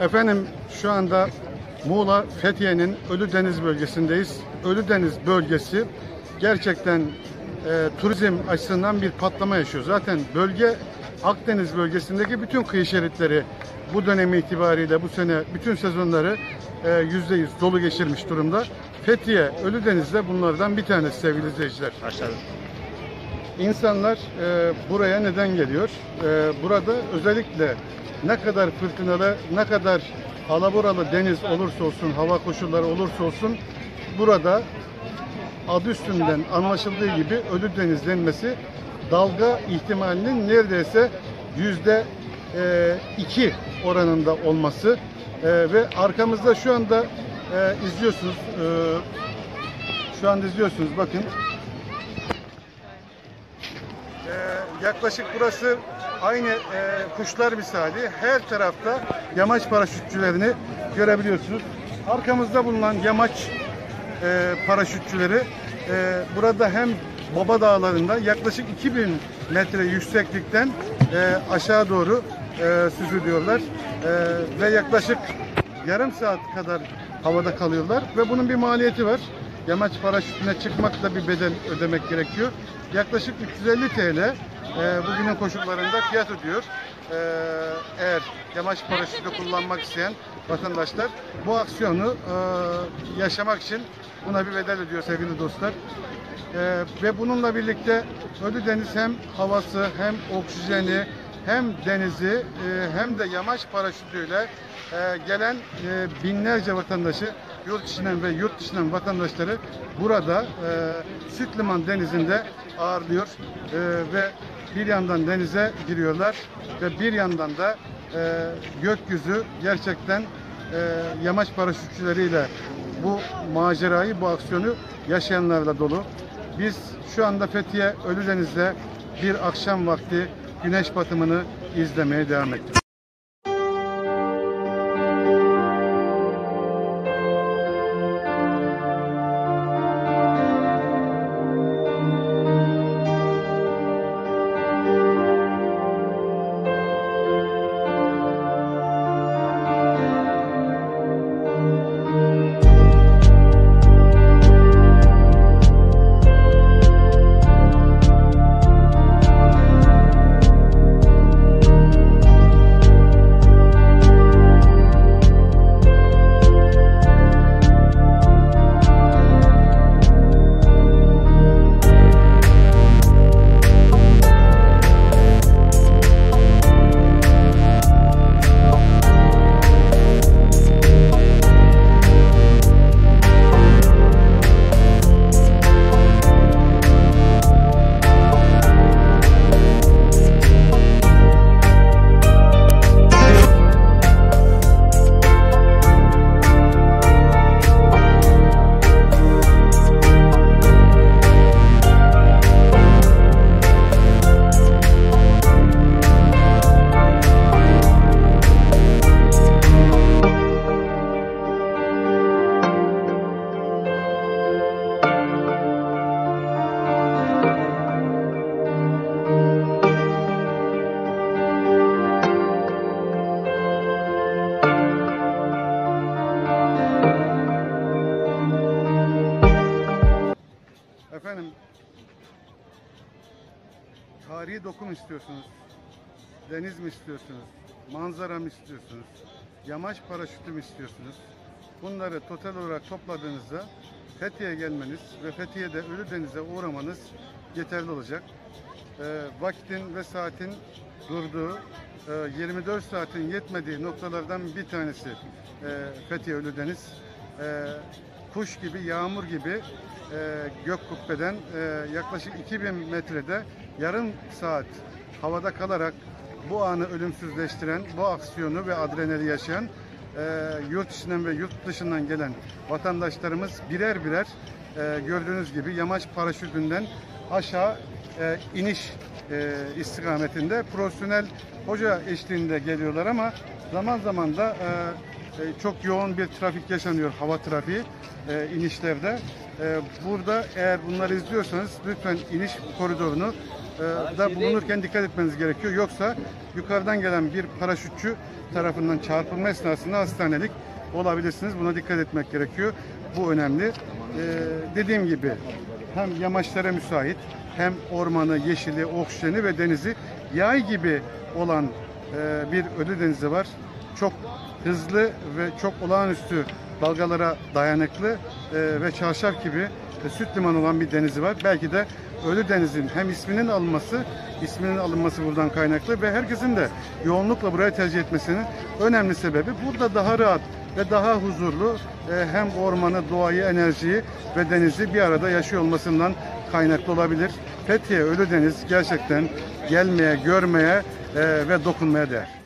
Efendim şu anda Muğla Fethiye'nin Ölüdeniz bölgesindeyiz. Ölüdeniz bölgesi gerçekten e, turizm açısından bir patlama yaşıyor. Zaten bölge Akdeniz bölgesindeki bütün kıyı şeritleri bu dönemi itibariyle bu sene bütün sezonları e, yüzde yüz dolu geçirmiş durumda. Fethiye, Ölüdeniz de bunlardan bir tanesi sevgili izleyiciler. Aşağıda. İnsanlar e, buraya neden geliyor? E, burada özellikle ne kadar fırtınalı, ne kadar alaburalı deniz olursa olsun, hava koşulları olursa olsun burada adı üstünden anlaşıldığı gibi ölü deniz denmesi dalga ihtimalinin neredeyse yüzde e, iki oranında olması E, ve arkamızda şu anda e, izliyorsunuz e, şu anda izliyorsunuz bakın Ee, yaklaşık burası aynı e, kuşlar misali her tarafta yamaç paraşütçülerini görebiliyorsunuz. Arkamızda bulunan yamaç e, paraşütçüleri e, burada hem Baba Dağları'nda yaklaşık 2000 metre yükseklikten e, aşağı doğru e, süzülüyorlar E, ve yaklaşık yarım saat kadar havada kalıyorlar ve bunun bir maliyeti var. Yamaç paraşütüne çıkmakla bir bedel ödemek gerekiyor. Yaklaşık 350 TL e, bugünün koşullarında fiyat ödüyor. E, eğer yamaç paraşütü kullanmak isteyen vatandaşlar bu aksiyonu e, yaşamak için buna bir bedel ödüyor sevgili dostlar. E, ve bununla birlikte Ölüdeniz hem havası hem oksijeni hem denizi e, hem de yamaç paraşütüyle e, gelen e, binlerce vatandaşı yurt içinden ve yurt dışından vatandaşları burada e, Sütliman Denizi'nde ağırlıyor E, ve bir yandan denize giriyorlar ve bir yandan da e, gökyüzü gerçekten e, yamaç paraşütçüleriyle bu macerayı, bu aksiyonu yaşayanlarla dolu. Biz şu anda Fethiye Ölüdeniz'de bir akşam vakti güneş batımını izlemeye devam ediyoruz. Tarihi doku istiyorsunuz? Deniz mi istiyorsunuz? Manzara mı istiyorsunuz? Yamaç paraşütü mü istiyorsunuz? Bunları total olarak topladığınızda Fethiye'ye gelmeniz ve Fethiye'de Ölüdeniz'e uğramanız yeterli olacak. Ee, vakitin ve saatin durduğu, e, 24 saatin yetmediği noktalardan bir tanesi e, Fethiye Ölüdeniz. E, kuş gibi, yağmur gibi e, gök kubbeden e, yaklaşık 2000 metrede yarım saat havada kalarak bu anı ölümsüzleştiren, bu aksiyonu ve adrenali yaşayan e, yurt içinden ve yurt dışından gelen vatandaşlarımız birer birer e, gördüğünüz gibi yamaç paraşütünden aşağı e, iniş e, istikametinde profesyonel hoca eşliğinde geliyorlar ama zaman zaman da e, çok yoğun bir trafik yaşanıyor hava trafiği e, inişlerde. E, burada eğer bunları izliyorsanız lütfen iniş koridorunu e, da bulunurken dikkat etmeniz gerekiyor. Yoksa yukarıdan gelen bir paraşütçü tarafından çarpılma esnasında hastanelik olabilirsiniz. Buna dikkat etmek gerekiyor. Bu önemli. E, dediğim gibi hem yamaçlara müsait hem ormanı, yeşili, oksijeni ve denizi yay gibi olan e, bir ölü denizi var. Çok hızlı ve çok olağanüstü dalgalara dayanıklı e, ve çarşaf gibi e, süt limanı olan bir denizi var. Belki de Ölü Deniz'in hem isminin alınması, isminin alınması buradan kaynaklı ve herkesin de yoğunlukla burayı tercih etmesinin önemli sebebi burada daha rahat ve daha huzurlu e, hem ormanı, doğayı, enerjiyi ve denizi bir arada yaşıyor olmasından kaynaklı olabilir. Fethiye Ölü Deniz gerçekten gelmeye, görmeye e, ve dokunmaya değer.